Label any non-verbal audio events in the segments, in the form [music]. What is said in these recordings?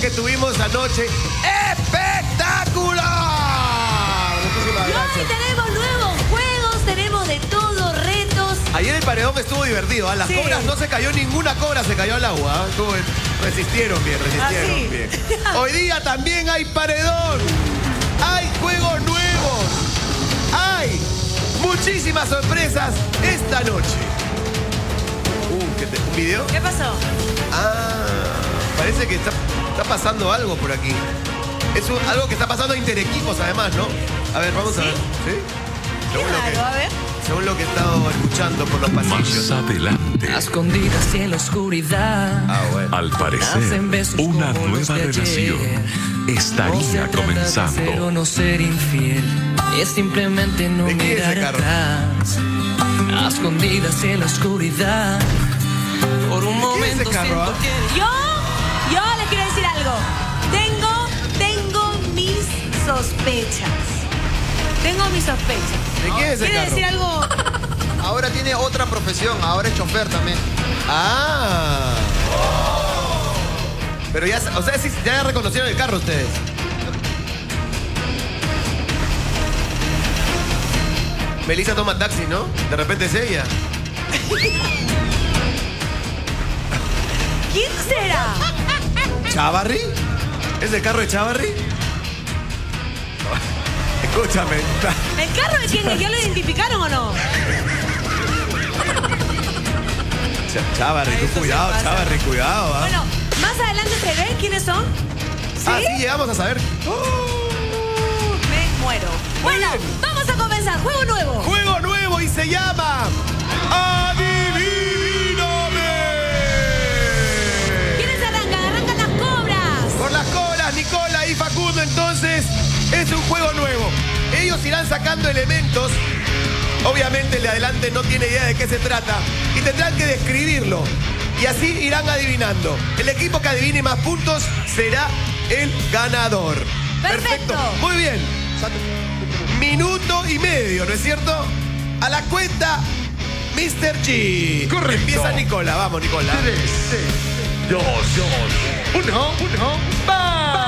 que tuvimos anoche. ¡Espectacular! Muchísimas Y hoy tenemos nuevos juegos, tenemos de todo, retos. Ayer el paredón estuvo divertido. ¿ah? Las Sí. cobras no se cayó, ninguna cobra se cayó al agua. ¿ah? Resistieron bien, resistieron Ah, bien. Hoy día también hay paredón. Hay juegos nuevos. Hay muchísimas sorpresas esta noche. Uh, ¿qué te- ¿Un video? ¿Qué pasó? Ah, parece que está, está pasando algo por aquí. Es un- algo que está pasando a interequipos además, ¿no? A ver, vamos a ver. ¿Sí? Según lo, raro, a ver. que, según lo que he estado escuchando por los Más pasillos. adelante, A escondidas en la oscuridad. Ah, bueno. al parecer, una nueva relación estaría comenzando. no ser infiel. Es simplemente no ¿De quién es ese mirar atrás. A escondidas en la oscuridad. Sospechas. Tengo mis sospechas. ¿De quién es ese ¿Quiere carro? decir algo? [laughs] Ahora tiene otra profesión, ahora es chofer también. Ah. Pero ya, o sea, sí, ya reconocieron el carro ustedes. Melissa toma taxi, ¿no? De repente es ella. ¿Quién será? ¿Chavarri? ¿Es el carro de Chavarri? Escúchame. ¿El carro de quién? ¿Ya lo identificaron o no? Ch- Chavarri, tú cuidado. Chavarri, cuidado. ¿ah? Bueno, más adelante se ve quiénes son. ¿Sí? Ah, sí, llegamos a saber. Me muero. Bueno, vamos a comenzar. Juego nuevo. Juego nuevo y se llama. ¡Adivíname! ¿Quiénes arrancan? Arrancan las cobras. Por las colas, Nicola y Facundo, entonces es un juego nuevo. Ellos irán sacando elementos. Obviamente el de adelante no tiene idea de qué se trata y tendrán que describirlo. Y así irán adivinando. El equipo que adivine más puntos será el ganador. Perfecto. Muy bien. Minuto y medio, ¿no es cierto? A la cuenta, Mr. G. Correcto. Empieza Nicola. Vamos, Nicola. Dos, uno, uno, va.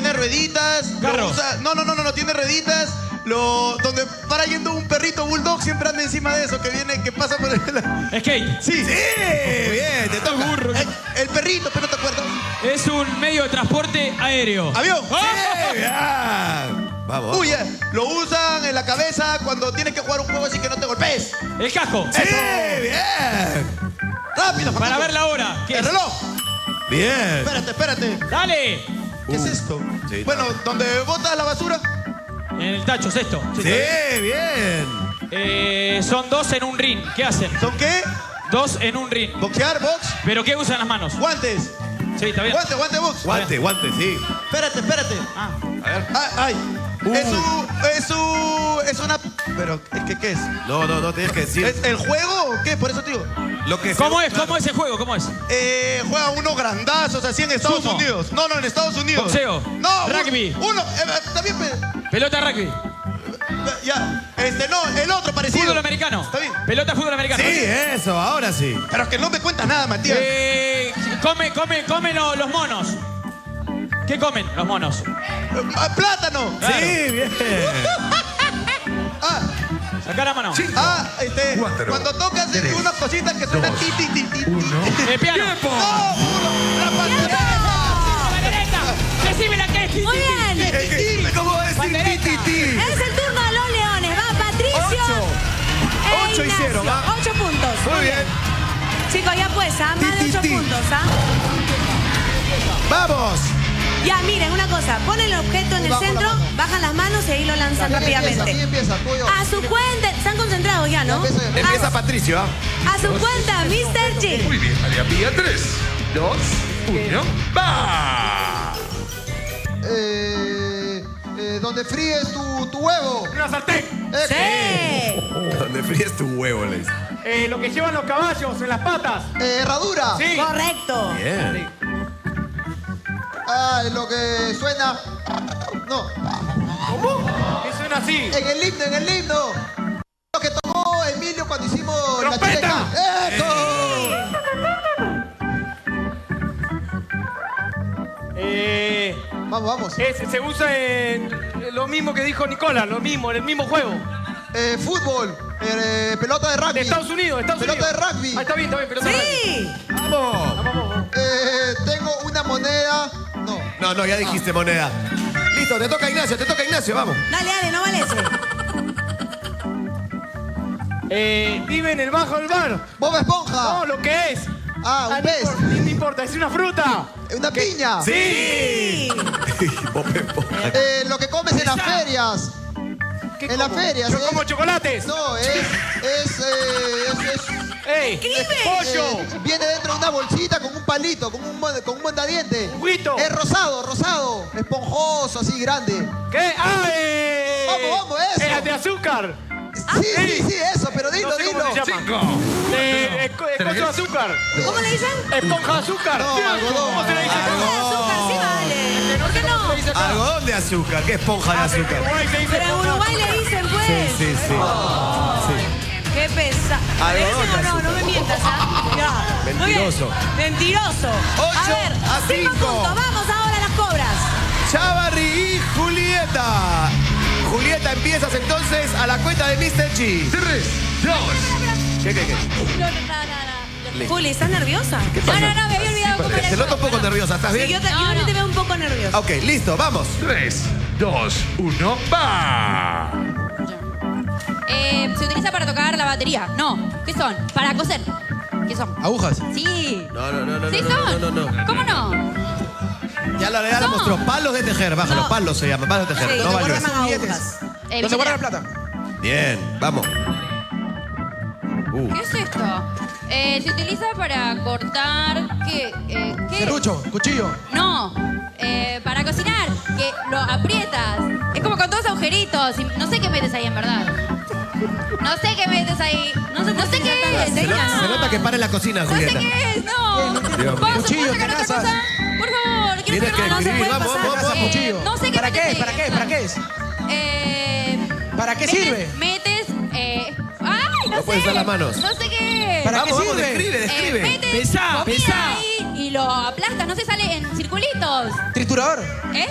Tiene rueditas. Carro. usa- no, no, no, no, no, tiene rueditas. Lo, donde para yendo un perrito bulldog siempre anda encima de eso que viene, que pasa por el. Skate. Sí, Sí, bien, te toca. Burro. El, el perrito, pero no te acuerdas. Es un medio de transporte aéreo. Avión. Sí, bien. Vamos. Uy, eh, lo usan en la cabeza cuando tienes que jugar un juego así que no te golpees. El casco. Sí, bien. Rápido, Para ver la hora. ¿Qué El es? reloj. Bien. Espérate, espérate. Dale. ¿Qué es esto? sí, bueno, donde botas la basura. En el tacho, sexto. Sí, bien. Eh, son dos en un ring. ¿Qué hacen? ¿Son qué? Dos en un ring. Boxear, box, ¿Pero qué usan las manos? guantes. Sí, está bien. Guante, guante, box. Guante, guante, sí. Espérate, espérate. Ah, A ver. Ay, ay. Es un, es un, es una, pero, ¿es que qué es? No, no, no tienes que decir. ¿Es el juego o qué? Por eso te digo. Lo que ¿Cómo es? ¿Cómo es el juego? ¿Cómo es? Eh, juega unos grandazos así en Estados Sumo. Unidos. No, no, en Estados Unidos. Boxeo. No, uno- Rugby. Uno, eh, también, pe- Pelota rugby. ya. Este, no, el otro parecido. Fútbol americano. Está bien. Pelota fútbol americano. Sí, eso, ahora sí. Pero es que no me cuentas nada, Matías. Eh, come, come, come lo- los monos. ¿Qué comen los monos? Plátano. Claro. Sí, bien. [laughs] Ah, Acá la mano. ah, este, Cuatro, cuando tocas tres, unas cositas que suenan ti, ti, ti, ti, ti. [laughs] El piano. No, burro, la pandereta. ¡Pandereta! ¡Decime la que es! Muy bien. Eh, eh, ¿Cómo va a decir ti, ti, ti? Es el turno de los leones. Va Patricio. Ocho. e Ocho hicieron. ¿va? Ocho puntos. Muy bien. Chicos, ya pues, ¿ah? Más de ocho puntos, ¿ah? Vamos. Ya, miren, una cosa. Ponen el objeto en el centro, bajan las manos y ahí lo lanzan rápidamente. ¿Quién empieza? ¿Tú o yo? A su cuenta. Están concentrados ya, ¿no? Ya empieza, Patricio, ¿ah? a su cuenta, Mr. G. Muy bien, María Pía, tres, dos, uno, va. Eh, eh, donde fríes tu, tu huevo. ¡Una sartén! Eh, Sí. Donde fríes tu huevo, le dice. Eh, lo que llevan los caballos en las patas. eh, herradura. Sí. Correcto. Bien. Ah, lo que suena. No, Que suena así. en el himno, en el himno. Lo que tocó Emilio cuando hicimos ¡Trompeta! la chileca. ¡Eso! Eh, Vamos, vamos. Es- se usa en lo mismo que dijo Nicola, lo mismo, en el mismo juego. Eh, fútbol. Eh, pelota de rugby. De Estados Unidos, Estados Pelota Unidos. de rugby. Ah, está bien, está bien, pelota de rugby. Sí. ¡Vamos! Eh, tengo una moneda. No. No, no, ya dijiste moneda. Listo, te toca Ignacio, te toca Ignacio, vamos. Dale, dale, no vale ese. [laughs] Eh, vive en el bajo del mar. Bob Esponja. No, lo que es. Ah, un no pez. importa, No importa, es una fruta. [laughs] Una piña. ¡Sí! [laughs] Bob Esponja. Eh, lo que comes en las ferias. ¿Qué En las ferias, Yo ¿eh? como chocolates. No, es. Es. eh, es, es- ¡Ey! ¡Pollo! eh, viene dentro de una bolsita con un palito, con un, con un mondadiente. Es rosado, rosado. Esponjoso, así grande. ¿Qué? ¡Ah! Eh, Vamos, vamos, eso. eh, de azúcar. Sí, sí, sí, eso, pero dilo, no sé dilo. cómo se llama. Eh, eh, eh, coso de azúcar. ¿Cómo le dicen? Esponja de azúcar. No, algodón. ¿Cómo se le dice? Azúcar, sí vale. ¿Por qué no? Algodón de azúcar, ¿qué esponja de Ah, azúcar? Dice Pero en esponja de Uruguay le dicen, pues. Sí, sí, sí. Qué pesa. ¿Le Algodón de no? No azúcar. me mientas, ¿ah? Ya. Mentiroso. Mentiroso. Ocho a ver, a cinco cinco. puntos. Vamos ahora a las cobras. Chavarri y Julieta. Julieta, empiezas entonces a la cuenta de Mr. G. Tres, dos, ¿Qué, qué, qué? No, no, no, no. Listo. Juli, ¿estás nerviosa? ¿Qué No, pasa? no, no, me había olvidado cómo era Te noto un poco nerviosa, ¿estás Sí, bien? yo, te- yo No, también no. te veo un poco nerviosa. Ok, listo, vamos. tres, dos, uno, va. Eh, se utiliza para tocar la batería. No. ¿Qué son? Para coser. ¿Qué son? Agujas. Sí. No, no, no, no, ¿Sí no, son? no, no, no. ¿Cómo no? Ya lo ya lo No. mostró. Palos de tejer, bájalo. No. Palos se llama, palos de tejer. Sí, no valió. guardan agujas. Eh, ¿Dónde guarda la plata? Bien, vamos. Uh, ¿Qué es esto? Eh, se utiliza para cortar. ¿Qué? Eh, ¿qué? Serrucho, cuchillo. No. Eh, para cocinar. Que lo aprietas. Es como con dos agujeritos. y no sé qué metes ahí en verdad. No sé qué metes ahí. No sé, no sé qué es. se, no. nota, se nota que para en la cocina, No sé Julieta. qué es, no. Dios ¿Puedo, mío. ¿puedo Cuchillo, sacar otra tenazas. cosa? Por favor, quiero Tienes sacar que una cosa. escribir, vamos, pasar. vamos, vamos. Eh, Cuchillo. no sé qué ¿Para metes qué? ahí. ¿Para qué? ¿Para qué es? Eh, ¿Para qué metes- sirve? Metes. Eh, ¡Ay, no, No sé! puedes usar las manos. No sé qué es. ¿Para vamos, qué vamos, sirve? describe, Eh, describe. metes Pesá, comida pesá. ahí y lo aplastas, no se sale en circulitos. Triturador. ¿Es?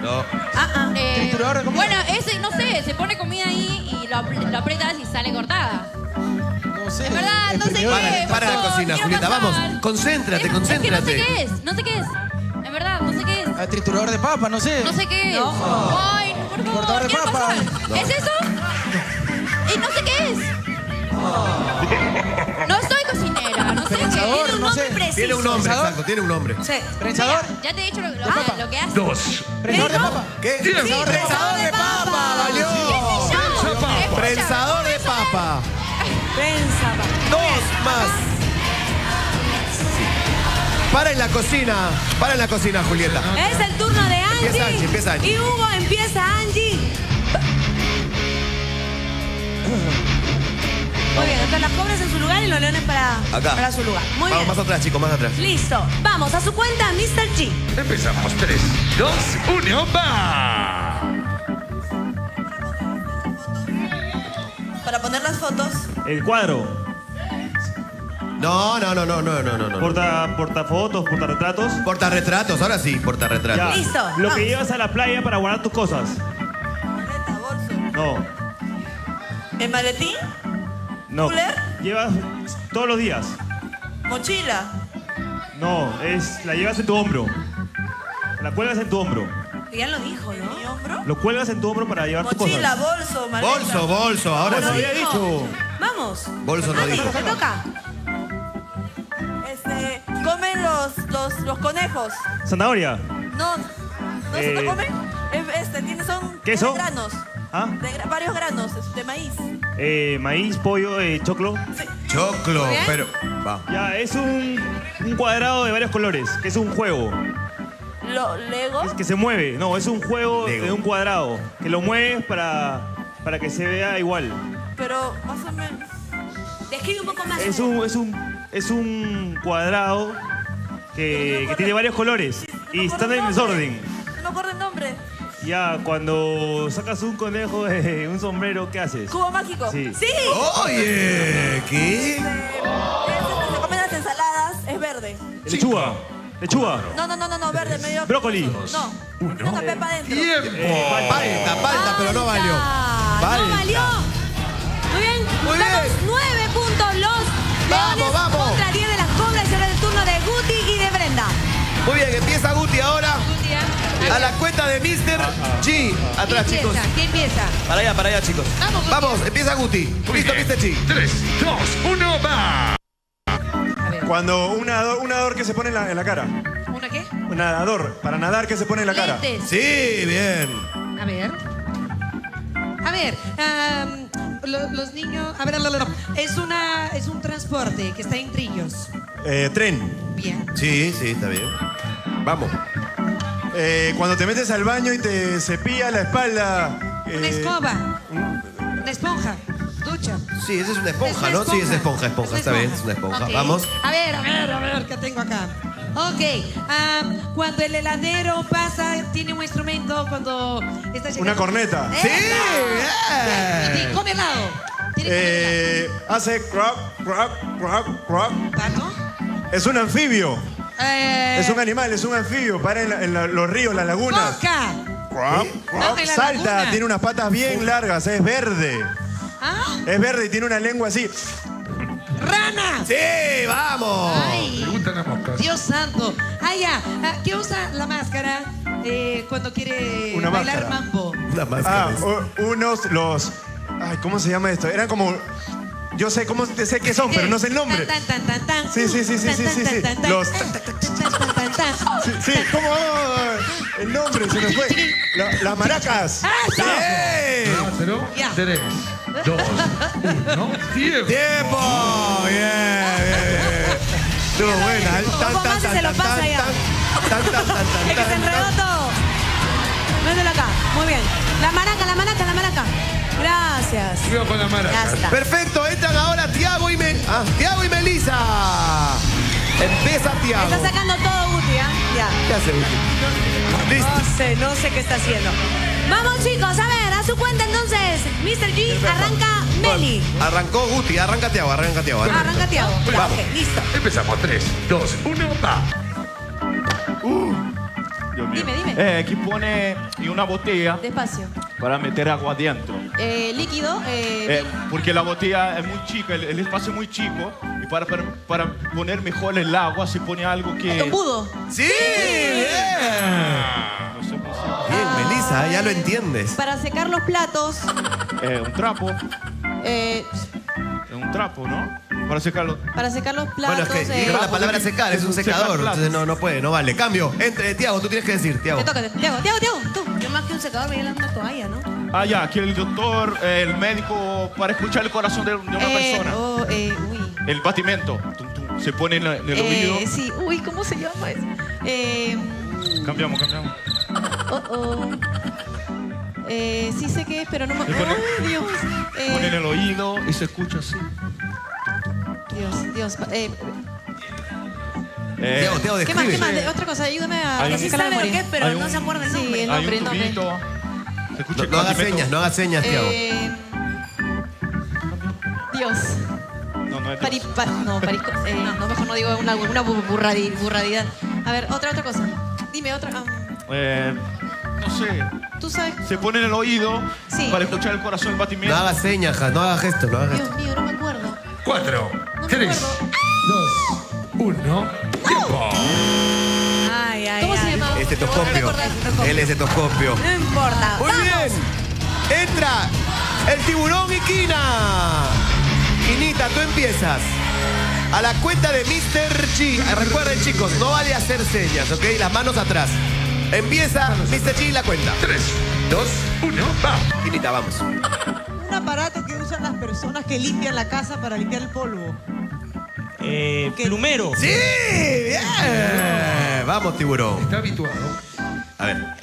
No. Ah, ah. Eh, Triturador de comida. Bueno, ese, no sé, se pone comida ahí y lo, lo aprietas y sale cortada. No sé. Es verdad, no sé qué. Para, para la cocina, quiero Julieta, pasar. vamos. Concéntrate, Es- concéntrate. Es que no sé qué es, no sé qué es. En verdad, no sé qué es. Ah, triturador de papa, no sé. No sé qué es. No. Ay, por favor, Cortador de quiero papa. pasar. ¿Es eso? Y no sé qué es. No soy cocinera, no sé qué Prensador, es. no sé. preciso. Tiene un nombre, ¿Pensador? exacto, tiene un nombre. Sí. Prensador. Ya te he dicho lo, lo- Ah. lo que hace. Dos, Prensador de papa. ¿Qué? Prensador de papa, valió. Papa. escucha, Prensador de papa. Prensa. Dos más. Para en la cocina. Para en la cocina, Julieta. Es el turno de Angie. Empieza Angie, empieza Angie. Y Hugo empieza Angie. Muy bien, entonces las cobras en su lugar y los leones para, Acá. para su lugar. Muy Vamos bien. más atrás, chicos, más atrás. Listo. Vamos a su cuenta, Mr. G. empezamos. Tres, dos, uno, va. Para poner las fotos. El cuadro. No, no, no, no, no, no, no. no. Porta, portafotos, portarretratos. Portarretratos, ahora sí, Ya. portarretratos. Listo, Lo vamos. que llevas a la playa para guardar tus cosas. Maleta, bolso. No, ¿El maletín? no. ¿Cooler? Llevas todos los días. Mochila. No, es la llevas en tu hombro. La cuelgas en tu hombro. Ya lo dijo, ¿Mi ¿no? hombro? Lo cuelgas en tu hombro para llevar tus Mochila, cosas. bolso, maleta. Bolso, bolso, ahora sí. había dicho. Vamos. Bolso no dijo. te toca. Este, comen los, los, los conejos. Zanahoria. No, ¿no se Eh. lo comen? Es- Este, tiene, son ¿Queso? de granos. ¿Ah? De gra- varios granos, de maíz. Eh, maíz, pollo, eh, choclo. Choclo, Bien. pero. Va. Ya, es un, un cuadrado de varios colores, que es un juego. Lo, Lego. Es que se mueve. No, es un juego Lego. de un cuadrado. Que lo mueves para, para que se vea igual. Pero más o menos. Describe un poco más. Es un, es un, es un cuadrado que, que tiene varios colores. No Y están en desorden. No me acuerdo el nombre. Ya, cuando sacas un conejo de un sombrero, ¿qué haces? Cubo mágico. Sí. Sí. Oye, ¿qué? Es este, se comen las ensaladas, es verde. Lechuga. Lechuga. No, no, no, no, no, verde, medio. Brócoli. No. Una pepa adentro. ¡Tiempo! Falta, falta, pero no valió. Falta. No valió. Muy bien. Muy bien. nueve puntos los Vamos, leones vamos. contra 10 de las cobras. Y ahora el turno de Guti y de Brenda. Muy bien, empieza Guti ahora. Guti, ¿eh? A la cuenta de Mr. G. Atrás, ¿Quién chicos. empieza? ¿Quién empieza? Para allá, para allá, chicos. Vamos, Guti. Vamos, empieza Guti. Muy Listo, bien. Mr. G. 3, 2, 1, va. Cuando un nadador, un nadador que se pone en la, en la cara. ¿Una qué? Un nadador, para nadar que se pone en la cara. Lentes. Sí, bien. A ver. A ver, lo- los niños. A ver. Es, una, es un transporte que está en trillos. Eh, tren. Bien. Sí, sí, está bien. Vamos. Eh, cuando te metes al baño y te cepilla la espalda. Una eh, escoba. Una esponja. Ducha. Sí, esa es una esponja, Es una ¿no? Sí, es esponja, esponja. Es Está bien, es una esponja. Ok. Vamos. A ver, a ver, a ver, ¿qué tengo acá? Ok, am, cuando el heladero pasa, tiene un instrumento cuando está llegando. Una corneta. Sí, bien. come helado. Eh, hace croc, croc, croc, croc. ¿no? Es un anfibio. Eh, Es un animal, es un anfibio. Para en, la- en la- los ríos, las lagunas. Croc. No, en la Salta, laguna. tiene unas patas bien largas, es verde. ¿Ah? Es verde y tiene una lengua así. ¡Rana! Sí, vamos. Ay. Dios santo. Ah, ya. Ah, ¿Qué usa la máscara eh, cuando quiere Una bailar máscara. mambo? Una Ah, máscara. u- unos, los. Ay, ¿cómo se llama esto? Eran como. Yo sé cómo sé qué son, pero no sé el nombre. Tan, tan, tan, tan, tan. Sí, sí, sí, sí, sí, sí, sí. Los-. Sí, sí, ¿cómo? El nombre se me fue. La- las maracas. ¡Eso! ¡Sí! 4, Ya. 3, 2, 1, tiempo. ¡Tiempo! Bien, bien, bien. Estuvo buena. ¿eh? Un poco más y se lo pasa ya. Tan, tan, tan, tan, Es que se tan, enredó tan. todo. Mételo acá. Muy bien. La maraca, la maraca, la maraca. Gracias. Cuidado con la Ya maraca. está. Perfecto, entran ahora Tiago y, Me ah, Tiago y Melisa. Empieza Tiago. Está sacando todo ¿Qué hace Guti? Listo. No sé, no sé qué está haciendo. Vamos chicos, a ver, a su cuenta entonces. Mr. G, arranca Meli. Arrancó Guti, arranca Tiago, arranca Tiago. arranca. Arranca Tiago. Ya, Vamos. ok, listo. Empezamos. 3, 2, 1, va. Dios mío. Dime, dime. Eh, aquí pone en una botella Despacio. Para meter agua adentro. Eh, líquido. Eh, Eh, porque la botella es muy chica, el, el espacio es muy chico. Y para, para, para poner mejor el agua se pone algo que... Embudo. Sí, bien. No sé cómo se llama. Bien, Melisa, ya lo entiendes. Para secar los platos. Eh, un trapo. eh, Es un trapo, ¿no? Para secarlo. para secar los Bueno, platos. es que eh, la palabra secar, es un Secar secador, entonces no, no puede, no vale. Cambio, entre Tiago, tú tienes que decir, Tiago. Te toca, Tiago, Tiago, Tiago, tú. Más que un secador dar una toalla, ¿no? Ah, ya, aquí el doctor, eh, el médico, para escuchar el corazón de, de una Eh, persona. oh, eh, uy. El batimento. Tum, tum. Se pone en, la- en el oído. Eh, sí, uy, ¿cómo se llama eso? Eh, Cambiamos, cambiamos. oh, oh. Eh, sí sé qué es, pero no me ¡Ay, Dios! Pone en el oído y se escucha así. Dios, Dios. Eh, Tiago, Tiago, ¿Qué más? ¿Qué más? De- otra cosa, ayúdame a Hay un- Sí la sabe lo que es, pero Hay no un- se acuerda el Sí, nombre. el Hay nombre, un el nombre. tubito. Se escucha No, el no hagas señas, no hagas señas, Tiago. Eh, Dios. No, no es Pari, Dios. pa- no, parisco. Eh, no, mejor no digo una, una bu- burradi- burradidad. A ver, otra, otra cosa. Dime otra. ah, Eh, no sé. Tú sabes. Se pone en el oído Sí. para escuchar el corazón, el No batimiento. hagas señas, ja, no hagas gestos, no hagas gestos. Dios mío, no me acuerdo. 4, me 3, acuerdo. 2, 1, tiempo. Ay, ay, ¿Cómo se ay. llama? El estetoscopio. El estetoscopio. No importa. Muy ¡Vamos! bien. Entra el tiburón y Quina. Quinita, tú empiezas. A la cuenta de Mr. G. Recuerden, chicos, no vale hacer señas, ¿ok? Las manos atrás. Empieza Mr. G la cuenta. 3, 2, 1, va. Quinita, vamos. Un aparato que usan las personas que limpian la casa para limpiar el polvo. Eh, ¿Qué? plumero. ¡Sí! ¡Bien! Vamos, tiburón. Está habituado. A ver.